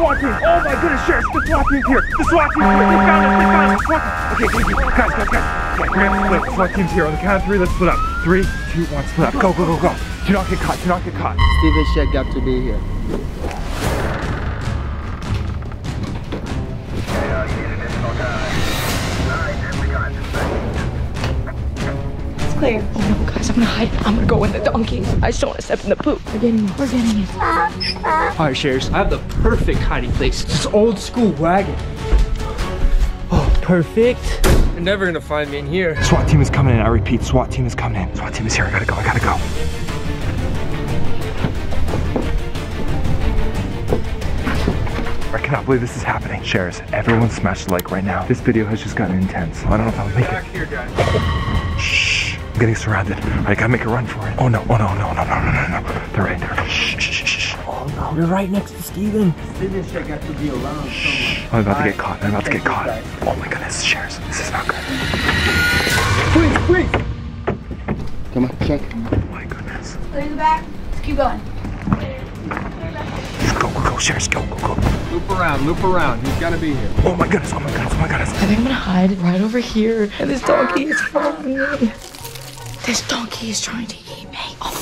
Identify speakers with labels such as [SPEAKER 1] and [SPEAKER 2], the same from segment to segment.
[SPEAKER 1] SWAT team. Oh my goodness, Sheriff, the SWAT team's here. The SWAT team's here. They found us. They found us. SWAT team. Okay, thank you. Guys, guys, guys. Okay, gonna split. The SWAT team's here. On the count of three, let's split up. Three, two, one, split up. Go, go, go, go. Do not get caught. Do not get caught.
[SPEAKER 2] Steven Shedd got to be here.
[SPEAKER 3] Clear. Oh no, guys, I'm gonna hide. I'm gonna go in the donkey. I just don't want to step in the poop. We're getting it. We're getting it.
[SPEAKER 4] All right, Sharers, I have the perfect hiding place. This old school wagon. Oh, perfect. You're never gonna find me in here.
[SPEAKER 1] SWAT team is coming in. I repeat, SWAT team is coming in. SWAT team is here. I gotta go. I gotta go. I cannot believe this is happening. Sharers, everyone smash the like right now. This video has just gotten intense. I don't know if I'll make it.
[SPEAKER 4] here, guys.
[SPEAKER 1] Shh. I'm getting surrounded. I gotta make a run for it. Oh no, oh no, no, no, no, no, no, no. They're right there. Shh, shh, shh, shh.
[SPEAKER 4] Oh no, they're right next to Steven.
[SPEAKER 2] Steven Shedd got to be around somewhere.
[SPEAKER 1] I'm about to get caught. I'm about to get caught. Oh my goodness, Sharers. This is not good.
[SPEAKER 4] Please, please.
[SPEAKER 2] Come on, check.
[SPEAKER 1] Oh my goodness.
[SPEAKER 3] Clear the back. Let's keep going.
[SPEAKER 1] Go, go, go, Sharers. Go, go, go.
[SPEAKER 5] Loop around, loop around. He's gotta be here.
[SPEAKER 1] Oh my goodness, oh my goodness, oh my goodness.
[SPEAKER 3] I think I'm gonna hide right over here. And this donkey is following me. This donkey is trying to eat me. Oh.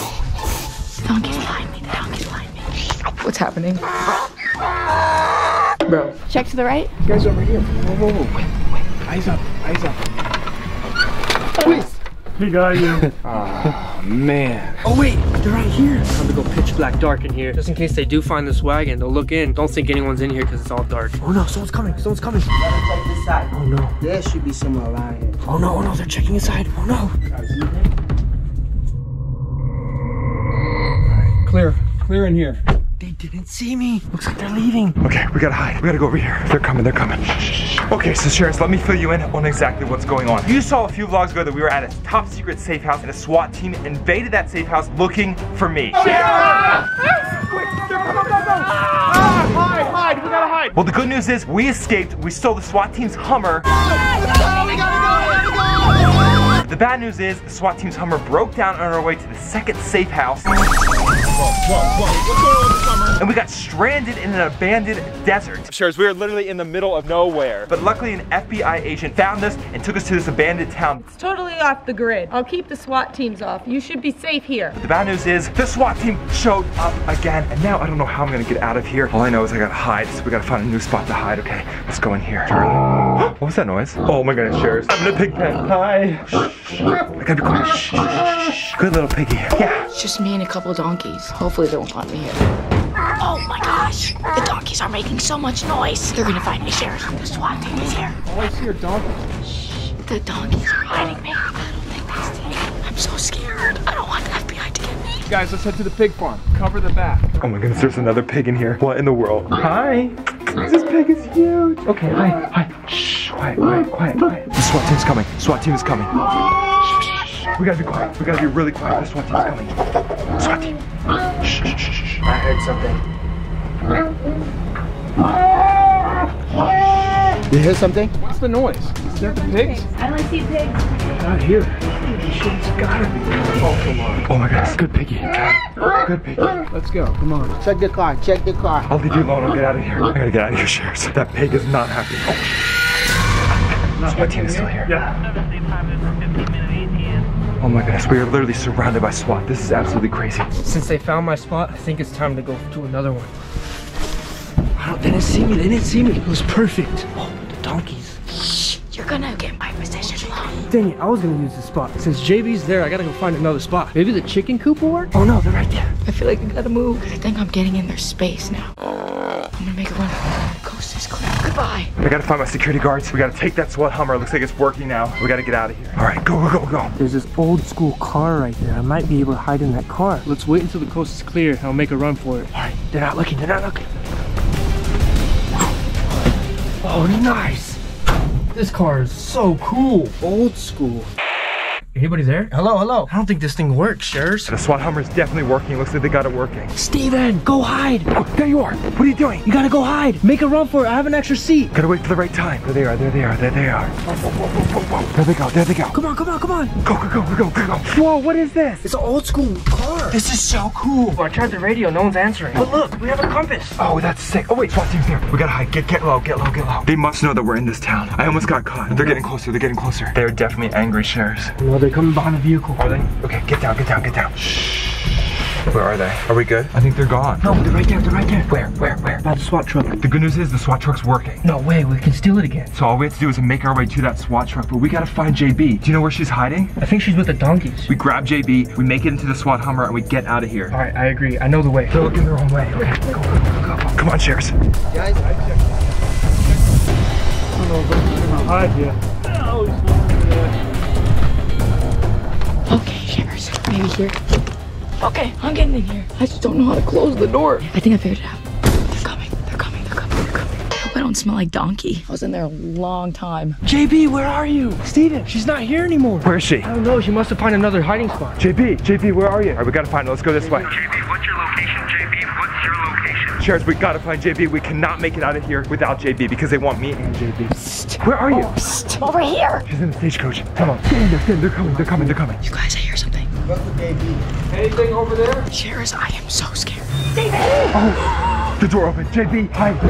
[SPEAKER 3] The donkey's behind me. The donkey's behind me. What's happening? Bro. Check to the right.
[SPEAKER 5] Guys over here. Whoa, whoa, whoa. Wait, wait. Eyes up, eyes up. Please.
[SPEAKER 4] He got you.
[SPEAKER 5] Oh, man.
[SPEAKER 4] oh wait, they're right here. Time to go pitch black dark in here. Just in case they do find this wagon, they'll look in. Don't think anyone's in here because it's all dark. Oh no, someone's coming. Someone's coming.
[SPEAKER 2] Gotta check this side.
[SPEAKER 4] Oh no.
[SPEAKER 2] There should be someone around here.
[SPEAKER 4] Oh no, oh no, they're checking inside. Oh no.
[SPEAKER 5] Clear. Clear in here.
[SPEAKER 4] They didn't see me. Looks like they're leaving.
[SPEAKER 1] Okay, we gotta hide. We gotta go over here. They're coming, they're coming. Shh, shh, shh. Okay, so Sheriff, let me fill you in on exactly what's going on. You saw a few vlogs ago that we were at a top secret safe house and a SWAT team invaded that safe house looking for me.
[SPEAKER 5] Hide, hide. We gotta hide.
[SPEAKER 1] Well, the good news is we escaped. We stole the SWAT team's Hummer. The bad news is the SWAT team's Hummer broke down on our way to the second safe house.
[SPEAKER 5] Whoa, whoa. On with the summer?
[SPEAKER 1] and we got stranded in an abandoned desert. Sharers, we were literally in the middle of nowhere. But luckily, an FBI agent found us and took us to this abandoned town.
[SPEAKER 6] It's totally off the grid. I'll keep the SWAT teams off. You should be safe here.
[SPEAKER 1] But The bad news is the SWAT team showed up again, and now I don't know how I'm gonna get out of here. All I know is I gotta hide, so we gotta find a new spot to hide. Okay, let's go in here. Charlie. What was that noise? Oh my goodness, Sharers. I'm in a pig pen. Hi. Shh. I gotta be quiet. Shh, shh, shh, shh. Good little piggy. Yeah.
[SPEAKER 3] It's just me and a couple of donkeys. Hopefully they won't find me here. Oh my gosh. The donkeys are making so much noise. They're gonna find me, Sheriff. The SWAT team is here.
[SPEAKER 5] Oh, I see a donkey.
[SPEAKER 3] The donkeys are hiding me. I don't think they see me. I'm so scared. I don't want the FBI to get me.
[SPEAKER 5] Guys, let's head to the pig farm. Cover the back.
[SPEAKER 1] Oh my goodness, there's another pig in here. What in the world? Hi. This pig is huge. Okay, hi, hi. Shh, quiet, quiet, quiet, quiet. The SWAT team's coming. SWAT team is coming. Shh, shh, shh. We gotta be quiet. We gotta be really quiet. The SWAT team's coming. SWAT team.
[SPEAKER 2] Heard something. You hear something?
[SPEAKER 5] What's the noise? Is that the pigs?
[SPEAKER 3] I don't see pigs.
[SPEAKER 5] Not here. It's gotta be. Oh, come on.
[SPEAKER 1] Oh my goodness, good piggy. Good piggy.
[SPEAKER 5] Let's go. Come on.
[SPEAKER 2] Check the car. Check the car.
[SPEAKER 1] I'll leave you alone. I'll get out of here. I gotta get out of here, Sheriff. That pig is not happy. Oh. SWAT team is still here. Oh my goodness, we are literally surrounded by SWAT. This is absolutely crazy.
[SPEAKER 4] Since they found my spot, I think it's time to go to another one. I don't, they didn't see me. They didn't see me. It was perfect. Oh, the donkeys.
[SPEAKER 3] Shh. You're gonna get my position wrong.
[SPEAKER 4] Dang it, I was gonna use this spot. Since JB's there, I gotta go find another spot. Maybe the chicken coop will work? Oh no, they're right there.
[SPEAKER 3] I feel like I gotta move. I think I'm getting in their space now. I'm gonna make a run. Coast is clear. Goodbye.
[SPEAKER 1] I gotta find my security guards. We gotta take that SWAT Hummer. Looks like it's working now. We gotta get out of here. All right, go, go, go, go.
[SPEAKER 4] There's this old school car right there. I might be able to hide in that car. Let's wait until the coast is clear and I'll make a run for it. All right, they're not looking. They're not looking. Oh, nice. This car is so cool. Old school. Anybody there?
[SPEAKER 5] Hello, hello.
[SPEAKER 4] I don't think this thing works, Sheriff.
[SPEAKER 1] The SWAT Hummer is definitely working. Looks like they got it working.
[SPEAKER 4] Steven, go hide.
[SPEAKER 1] Oh, there you are. What are you doing?
[SPEAKER 4] You gotta go hide. Make a run for it. I have an extra seat.
[SPEAKER 1] Gotta wait for the right time. There they are. There they are. There they are. Whoa, whoa, whoa, whoa, whoa, whoa. There they go. There they go.
[SPEAKER 4] Come on, come on, come on.
[SPEAKER 1] Go, go, go, go, go, go. Whoa, what is this?
[SPEAKER 4] It's an old school car. This is so cool. I tried the radio. No one's answering. But look, we have a compass.
[SPEAKER 1] Oh, that's sick. Oh, wait, SWAT team's here. We gotta hide. Get, get low, get low, get low. They must know that we're in this town. I almost got caught. They're getting closer. They're getting closer. They're definitely angry sheriffs.
[SPEAKER 4] No, they're coming behind the vehicle.
[SPEAKER 1] Are they? Okay, get down, get down, get down. Shh. Where are they? Are we good? I think they're gone.
[SPEAKER 4] No, they're right there. They're right there.
[SPEAKER 1] Where, where, where?
[SPEAKER 4] By the SWAT truck.
[SPEAKER 1] The good news is the SWAT truck's working.
[SPEAKER 4] No way. We can steal it again.
[SPEAKER 1] So all we have to do is make our way to that SWAT truck, but we gotta find JB. Do you know where she's hiding?
[SPEAKER 4] I think she's with the donkeys.
[SPEAKER 1] We grab JB, we make it into the SWAT Hummer, and we get out of here.
[SPEAKER 4] All right, I agree. I know the way.
[SPEAKER 1] They're looking the wrong way. Okay, go, go, go, go, go. Come on, Sheriffs.
[SPEAKER 2] Guys,
[SPEAKER 3] Okay, here. Okay, I'm getting in here. I just don't know how to close the door. I think I figured it out. They're coming. They're coming. They're coming. They're coming. I hope I don't smell like donkey. I was in there a long time.
[SPEAKER 4] JB, where are you? Steven, she's not here anymore.
[SPEAKER 1] Where is she?
[SPEAKER 4] I don't know. She must have found another hiding spot.
[SPEAKER 1] JB, JB, where are you? All right, we gotta find her. Let's go this way.
[SPEAKER 7] JB, what's your location, JB? What's your location?
[SPEAKER 1] Sheriffs, we gotta find JB. We cannot make it out of here without JB because they want me and JB. Where are you?
[SPEAKER 3] Over here.
[SPEAKER 1] She's in the stagecoach. Come on. Get in there, get in. They're coming. They're coming. They're coming.
[SPEAKER 3] You guys, I hear something.
[SPEAKER 2] What's the baby?
[SPEAKER 4] Anything over there?
[SPEAKER 3] Shivers, I am so scared.
[SPEAKER 1] Oh, the door open. JB, hide.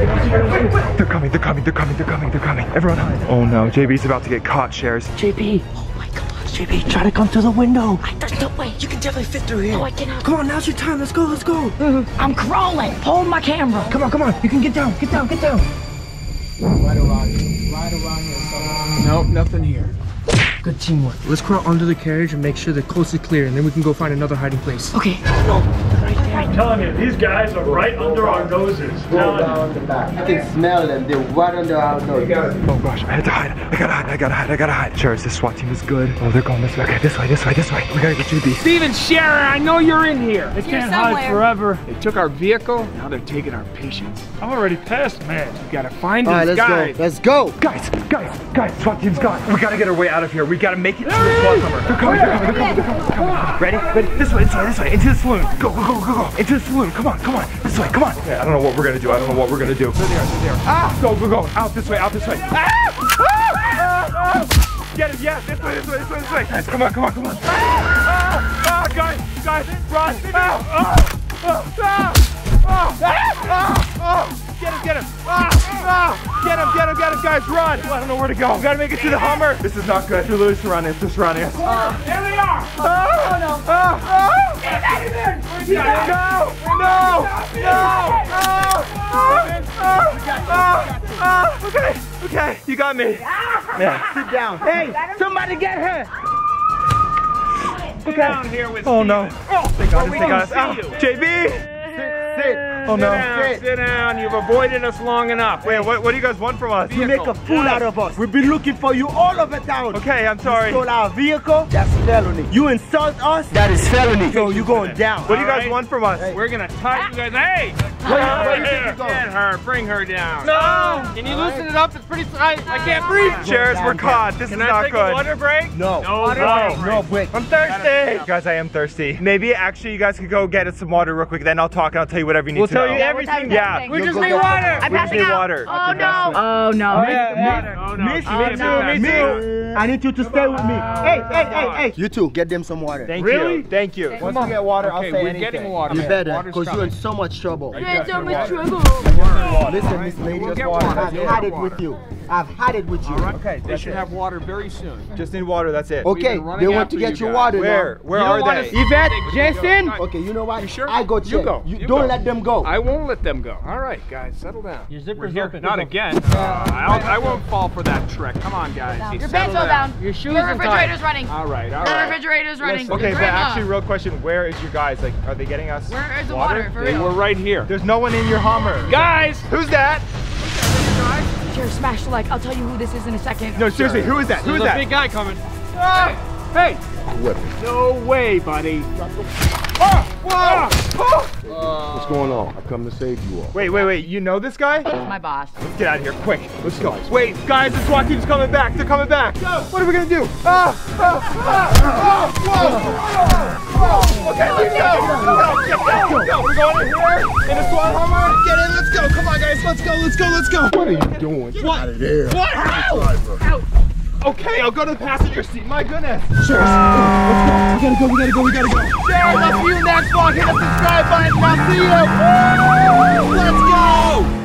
[SPEAKER 1] They're coming. They're coming. They're coming. They're coming. They're coming. Everyone hide. Oh no, JB's about to get caught, Sheriffs.
[SPEAKER 4] JB,
[SPEAKER 3] Oh my god.
[SPEAKER 4] JB, try to come through the window.
[SPEAKER 3] I, there's no way.
[SPEAKER 4] You can definitely fit through here.
[SPEAKER 3] No, I cannot.
[SPEAKER 4] Come on, now's your time. Let's go. Let's go. Mm-hmm.
[SPEAKER 3] I'm crawling. Hold my camera.
[SPEAKER 4] Come on, come on. You can get down. Get down. Get down.
[SPEAKER 2] Right around here. Right around here.
[SPEAKER 5] Nope, nothing here.
[SPEAKER 4] Good teamwork. Let's crawl under the carriage and make sure the coast is clear, and then we can go find another hiding place.
[SPEAKER 3] Okay.
[SPEAKER 8] I'm telling you, these guys are right under our noses.
[SPEAKER 2] Go down the back. You can smell them. They're right under our nose.
[SPEAKER 1] Oh gosh, I had to hide. I gotta hide. I gotta hide. I gotta hide. Sheriffs, this SWAT team is good. Oh, they're going this way. Okay, this way. This way. This way. We gotta get JB.
[SPEAKER 5] Stephen Sharer, I know you're in here.
[SPEAKER 8] They can't hide forever.
[SPEAKER 5] They took our vehicle, now they're taking our patience.
[SPEAKER 8] I'm already past man.
[SPEAKER 5] We gotta find
[SPEAKER 2] All right,
[SPEAKER 5] these
[SPEAKER 2] let's
[SPEAKER 5] guys.
[SPEAKER 2] go. Let's go.
[SPEAKER 1] Guys, guys, guys, SWAT team's gone. We gotta get our way out of here. We gotta make it to the SWAT Hummer. They're coming. They're coming. They're coming. They're coming. They're coming. Ready? Ready? This way. This way. This way. Into the saloon. Go, go, go, go, go. Into the saloon. Come on. Come on. This way. Come on. Okay, I don't know what we're gonna do. I don't know what we're gonna do. There they are. There they are. Ah! Go, go, go. Out this way. Out this way. Ah! Ah! Ah! Ah! Get it. Yeah. This way. This way. This way. This way. Guys, come on. Come on. Come on. Ah! Ah! Ah! Guys. Guys. Run. Ah! Ah! Ah! Ah! Ah! Ah! Ah! Get him, get him! Ah! Ah! Get him, get him, get him, guys, run! I don't know where to go. We gotta make it to the Hummer. This is not good. They're literally surrounding us. They're surrounding us.
[SPEAKER 8] There they are!
[SPEAKER 1] Ah! Oh no! Ah! Ah! No! No! No! No! Okay, okay, you got me. Yeah.
[SPEAKER 2] Sit down.
[SPEAKER 5] Hey, somebody get her.
[SPEAKER 8] Sit down here with
[SPEAKER 1] Oh
[SPEAKER 8] Steven.
[SPEAKER 1] no! Oh, they got us. They got us.
[SPEAKER 8] don't see you.
[SPEAKER 1] Ah, JB!
[SPEAKER 2] Sit.
[SPEAKER 1] Oh
[SPEAKER 8] Sit
[SPEAKER 1] no!
[SPEAKER 8] down, sit down. You've avoided us long enough.
[SPEAKER 1] Wait, what, what do you guys want from us?
[SPEAKER 2] You make a fool out of us. We've been looking for you all over town.
[SPEAKER 1] Okay, I'm sorry.
[SPEAKER 2] You Stole our vehicle. That's felony. You insult us. That is felony. So you going down.
[SPEAKER 1] What do you guys
[SPEAKER 8] Alright.
[SPEAKER 1] want from us?
[SPEAKER 8] We're gonna tie you guys. Hey!
[SPEAKER 2] where do you think
[SPEAKER 8] Here,
[SPEAKER 2] you go?
[SPEAKER 8] Get her. Bring her down.
[SPEAKER 5] No. Can you loosen it up? It's pretty tight. I can't breathe.
[SPEAKER 1] Sheriffs, we're caught. This
[SPEAKER 8] Can
[SPEAKER 1] is
[SPEAKER 8] I
[SPEAKER 1] not
[SPEAKER 8] take
[SPEAKER 1] good.
[SPEAKER 8] a water break?
[SPEAKER 2] No.
[SPEAKER 8] No,
[SPEAKER 1] no,
[SPEAKER 2] No break.
[SPEAKER 1] I'm thirsty. Guys, I am thirsty. Maybe actually you guys could go get us some water real quick. Then I'll talk and I'll tell you whatever you need to know.
[SPEAKER 8] We'll tell you everything.
[SPEAKER 1] Yeah.
[SPEAKER 5] We just need water.
[SPEAKER 3] I'm passing out.
[SPEAKER 1] water.
[SPEAKER 3] Oh no. Oh no.
[SPEAKER 8] Oh, oh, no, no.
[SPEAKER 2] Miss,
[SPEAKER 8] I'll
[SPEAKER 2] miss,
[SPEAKER 8] get
[SPEAKER 2] miss,
[SPEAKER 8] back.
[SPEAKER 2] miss. I need you to stay with me. Hey, hey, hey, hey. You two, get them some water.
[SPEAKER 1] Thank
[SPEAKER 8] Really?
[SPEAKER 1] you. Thank you.
[SPEAKER 2] Once you get water, I'll
[SPEAKER 5] Okay,
[SPEAKER 2] say
[SPEAKER 5] we're
[SPEAKER 2] anything.
[SPEAKER 5] getting water.
[SPEAKER 2] You better, because you're in so much trouble.
[SPEAKER 3] You're in so much trouble.
[SPEAKER 2] Listen, Miss Lady,
[SPEAKER 5] We'll
[SPEAKER 2] I've had it with you. I've had it with you.
[SPEAKER 1] Okay,
[SPEAKER 5] They
[SPEAKER 1] that's
[SPEAKER 5] should
[SPEAKER 1] it.
[SPEAKER 5] have water very soon.
[SPEAKER 1] Just need water. That's it.
[SPEAKER 2] Okay, they want to get
[SPEAKER 5] you
[SPEAKER 2] your water
[SPEAKER 1] Where?
[SPEAKER 2] now.
[SPEAKER 1] Where
[SPEAKER 5] You
[SPEAKER 1] are they?
[SPEAKER 5] see-
[SPEAKER 2] Yvette,
[SPEAKER 5] Jason?
[SPEAKER 2] Okay, you know what?
[SPEAKER 5] You sure?
[SPEAKER 2] I go
[SPEAKER 5] You go.
[SPEAKER 2] You,
[SPEAKER 5] You
[SPEAKER 2] don't
[SPEAKER 5] go.
[SPEAKER 2] let them go.
[SPEAKER 5] I won't let them go. All right, guys, settle down. Your zipper's open. Not
[SPEAKER 8] Not again. Uh, I'll, I won't fall for that trick. Come on, guys.
[SPEAKER 3] Your pants all down.
[SPEAKER 5] Your shoes
[SPEAKER 3] Your
[SPEAKER 5] are tied.
[SPEAKER 3] refrigerator's running.
[SPEAKER 5] All right, all right.
[SPEAKER 3] Your
[SPEAKER 5] right.
[SPEAKER 3] refrigerator's running.
[SPEAKER 1] Okay, but
[SPEAKER 3] Grandma,
[SPEAKER 1] actually, real question: Where is your guys? Like, are they getting us?
[SPEAKER 3] Where is the water? For
[SPEAKER 8] They were right here.
[SPEAKER 1] There's no one in your Hummer.
[SPEAKER 8] Guys!
[SPEAKER 1] Who's that?
[SPEAKER 3] Here, smash the like. I'll tell you who this is in a second.
[SPEAKER 1] No, seriously, who is that? Who is
[SPEAKER 5] There's a
[SPEAKER 1] that?
[SPEAKER 5] big guy coming. Ah! Hey! No way, buddy.
[SPEAKER 1] Whoa!
[SPEAKER 5] What's going on? I've come to save you all.
[SPEAKER 1] Wait, wait, wait. You know this guy?
[SPEAKER 3] My boss.
[SPEAKER 1] Let's get out of here, quick. Let's go. Wait, guys, the SWAT team's coming back. They're coming back. What are we gonna do? Ah! Ah! Ah! ah, Whoa! Whoa! Okay, let's go. Let's go. Let's go. We're going in here in a SWAT Hummer. Get in. Let's go. Come on, guys. Let's go. Let's go. Let's go.
[SPEAKER 5] What are you doing? Get out of there.
[SPEAKER 1] What?
[SPEAKER 5] Driver.
[SPEAKER 1] Okay, I'll go to the passenger seat. My goodness. Sure. Let's go. We gotta go. We gotta go. We gotta go. Sheriff, I'll see you next vlog. Hit the subscribe button. and I'll see you.